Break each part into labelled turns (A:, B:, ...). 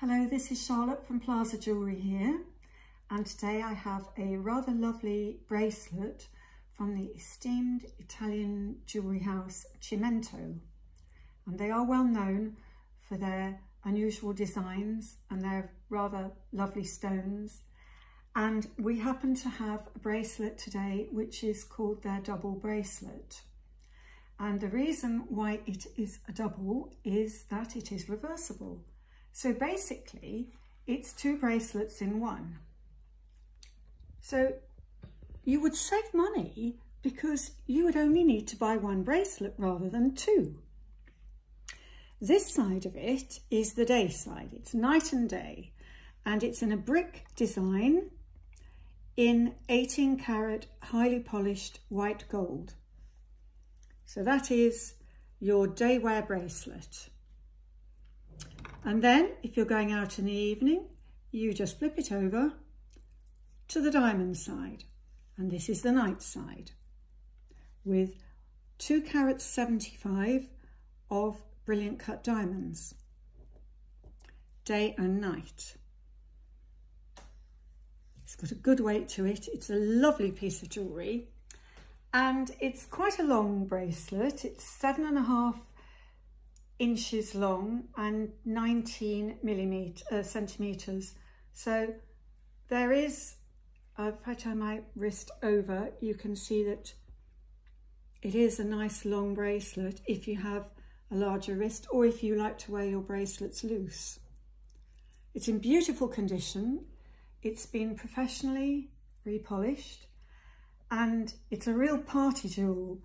A: Hello, this is Charlotte from Plaza Jewellery here and today I have a rather lovely bracelet from the esteemed Italian jewellery house Chimento. And they are well known for their unusual designs and their rather lovely stones. And we happen to have a bracelet today which is called their double bracelet. And the reason why it is a double is that it is reversible so basically, it's two bracelets in one. So you would save money because you would only need to buy one bracelet rather than two. This side of it is the day side. It's night and day and it's in a brick design in 18 karat highly polished white gold. So that is your day wear bracelet. And then if you're going out in the evening, you just flip it over to the diamond side. And this is the night side with 2 carats 75 of brilliant cut diamonds, day and night. It's got a good weight to it. It's a lovely piece of jewellery and it's quite a long bracelet. It's seven and a half inches long and 19 millimeter uh, centimeters. So there is, uh, if I turn my wrist over, you can see that it is a nice long bracelet if you have a larger wrist or if you like to wear your bracelets loose. It's in beautiful condition. It's been professionally repolished and it's a real party jewel.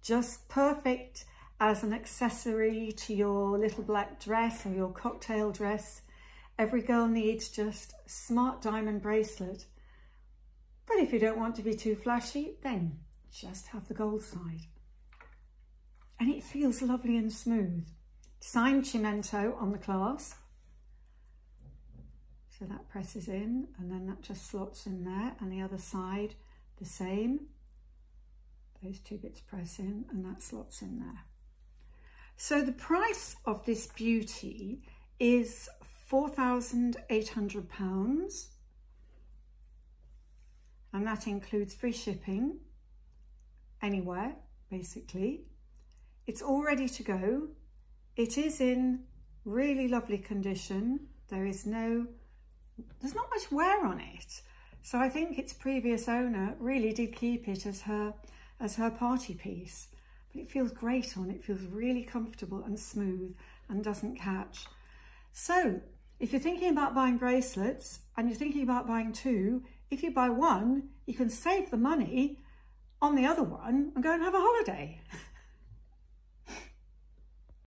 A: Just perfect as an accessory to your little black dress or your cocktail dress. Every girl needs just a smart diamond bracelet. But if you don't want to be too flashy, then just have the gold side. And it feels lovely and smooth. Signed Chimento on the clasp. So that presses in and then that just slots in there and the other side the same. Those two bits press in and that slots in there. So the price of this beauty is £4,800 and that includes free shipping anywhere basically. It's all ready to go. It is in really lovely condition. There is no, there's not much wear on it. So I think its previous owner really did keep it as her, as her party piece but it feels great on. It feels really comfortable and smooth and doesn't catch. So if you're thinking about buying bracelets and you're thinking about buying two, if you buy one, you can save the money on the other one and go and have a holiday.